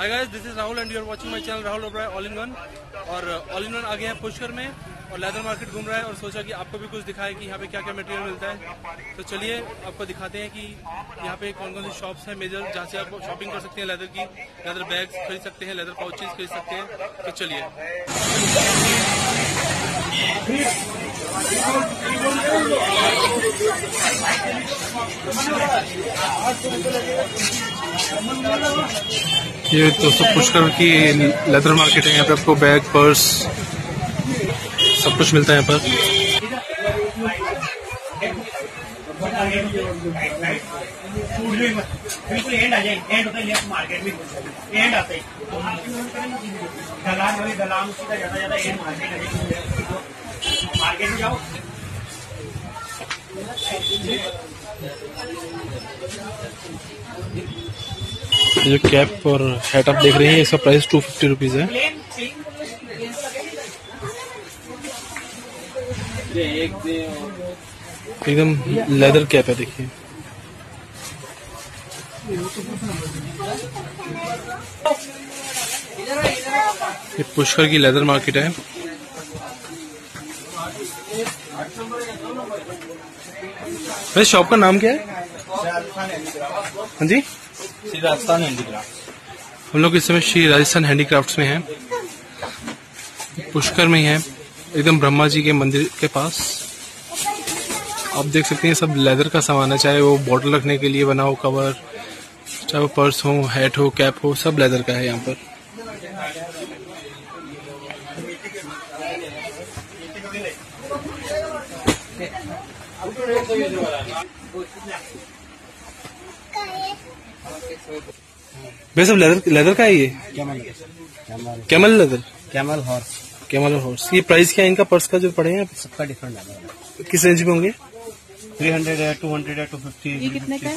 Hi guys this is Rahul and you are watching my channel Rahul Oberoi all in one और all in one आ गए हैं पुष्कर में और leather market घूम रहा है और सोचा कि आपको भी कुछ दिखाए कि यहाँ पे क्या क्या मटेरियल मिलता है। तो चलिए, आपको दिखाते हैं कि यहाँ पे कौन कौन सी शॉप्स हैं मेजर जहाँ से आप शॉपिंग कर सकते हैं लेदर की लेदर बैग्स खरीद सकते हैं लेदर पाउचेज खरीद सकते हैं। तो चलिए। ये दोस्तों पुष्कर की लेदर मार्केट है, यहाँ पे आपको बैग पर्स सब कुछ मिलता है यहाँ पर। मार्केट में जाओ जो कैप और हैट आप देख रहे हैं इसका प्राइस टू फिफ्टी रुपीज़ है। एकदम लेदर कैप है, देखिए। ये पुष्कर की लेदर मार्केट है। वैसे शॉप का नाम क्या है? हाँ जी। श्री राजस्थान हैंडीक्राफ्ट हम लोग इस समय श्री राजस्थान हैंडीक्राफ्ट्स में हैं। पुष्कर में ही। एकदम ब्रह्मा जी के मंदिर के पास। आप देख सकते हैं, सब लेदर का सामान है, चाहे वो बॉटल रखने के लिए बना हो, कवर, चाहे वो पर्स हो, हैट हो, कैप हो, सब लेदर का है यहाँ पर। वैसे सब लेदर लेदर का है ये? Camel camel camel leather camel horse camel और हॉर्स ये प्राइस क्या है? इनका पर्स का जो पड़े हैं? सबका डिफरेंट है। किस रेंज में होंगे? थ्री हंड्रेड है टू हंड्रेड है टू फिफ्टी ये कितने का है?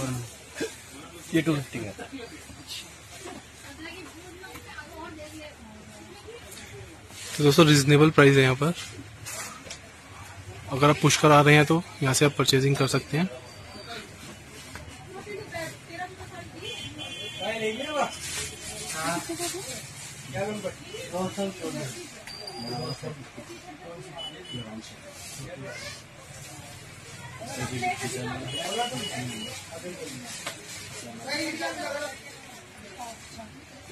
ये टू फिफ्टी का तो दोस्तों रिजनेबल प्राइस है यहाँ पर। अगर आप पुष्कर आ रहे हैं तो यहाँ से आप परचेजिंग कर सकते हैं।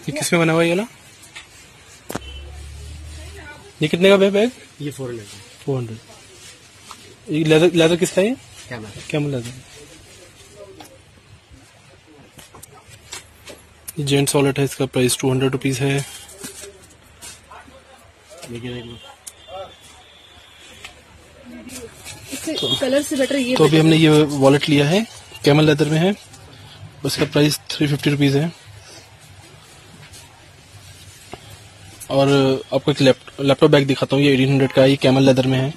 ये किसमें बना हुआ है ये वाला? ये कितने का बैग? ये फोर हंड्रेड फोर हंड्रेड ये लेदर लेदर किसका है कैमल कैमल लेदर ये जेंट्स वॉलेट है इसका प्राइस टू हंड्रेड रुपीज़ है। देखिए कलर से बेटर ये तो अभी हमने ये वॉलेट लिया है कैमल लेदर में है। उसका प्राइस थ्री फिफ्टी रुपीज़ है। और आपको एक लैपटॉप बैग दिखाता हूँ ये एटीन हंड्रेड का ये कैमल लेदर में है।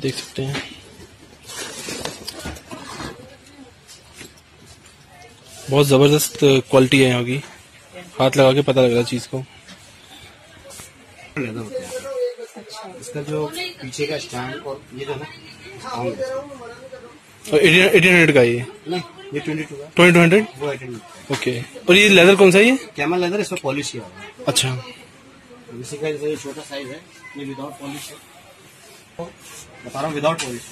देख सकते हैं। बहुत ज़बरदस्त क्वालिटी है यहाँ की। हाथ लगा के पता लग रहा है चीज़ को। इसका जो पीछे का स्टैंड और ये जो है। एटीन हंड्रेड का ये? ये ट्वेंटी टू हंड्रेड ओके और ये लेदर कौन सा है ये? कैमल लेदर इसमें पॉलिश किया अच्छा। इसी का छोटा साइज़ है ये विदाउट पॉलिश है। बता रहा हूँ विदाउट पॉलिश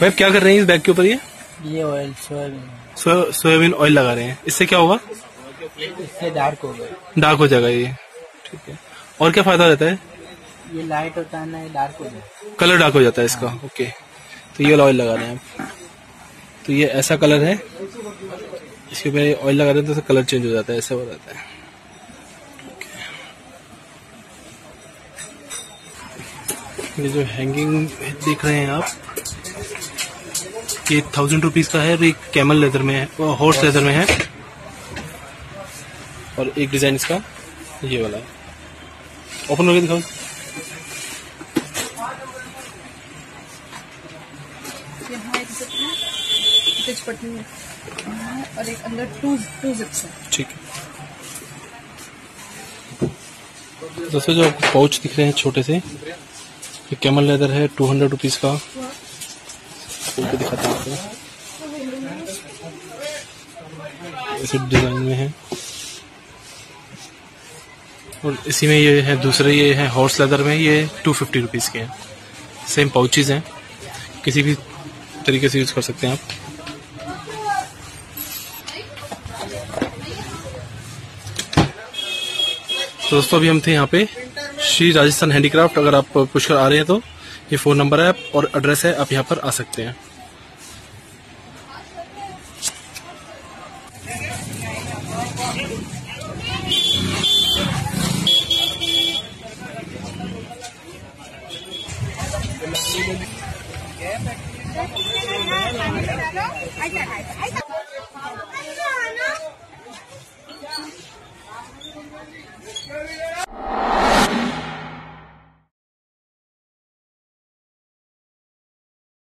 भाई क्या कर रहे हैं इस बैग के ऊपर ये? ये ऑयल सोयल सो- सोयाबीन ऑयल लगा रहे हैं। इससे क्या होगा? इससे डार्क हो गया। डार्क हो जाएगा ये। ठीक है। और क्या फ़ायदा रहता है? ये लाइट होता है ना ये डार्क हो गया कलर डार्क हो जाता है इसका। ओके तो ये ऑयल लगा रहे हैं आप। तो ये ऐसा कलर है। इसके ऊपर ऑयल लगा रहे हैं तो कलर चेंज हो जाता है ऐसा हो जाता है। ये जो हैंगिंग देख रहे हैं आप ये थाउज़ेंड रुपीज़ का है और एक कैमल लेदर में है हॉर्स लेदर में है। और एक डिज़ाइन इसका ये वाला है। ओपन करके दिखाओ। और एक अंदर टू टू जिप्स है। ठीक है। दोस्तों जो पाउच दिख रहे हैं छोटे से ये कैमल लेदर है टू हंड्रेड रुपीज़ का। दिखाता हूँ आपको। डिज़ाइन में है। और इसी में ये है, दूसरे ये है हॉर्स लेदर में, ये टू फिफ्टी रुपीज़ के हैं। सेम पाउचेज हैं। किसी भी तरीके से यूज़ कर सकते हैं आप। तो दोस्तों, अभी हम थे यहाँ पे श्री राजस्थान हैंडीक्राफ्ट, अगर आप पुष्कर आ रहे हैं तो ये फ़ोन नंबर है और एड्रेस है, आप यहाँ पर आ सकते हैं।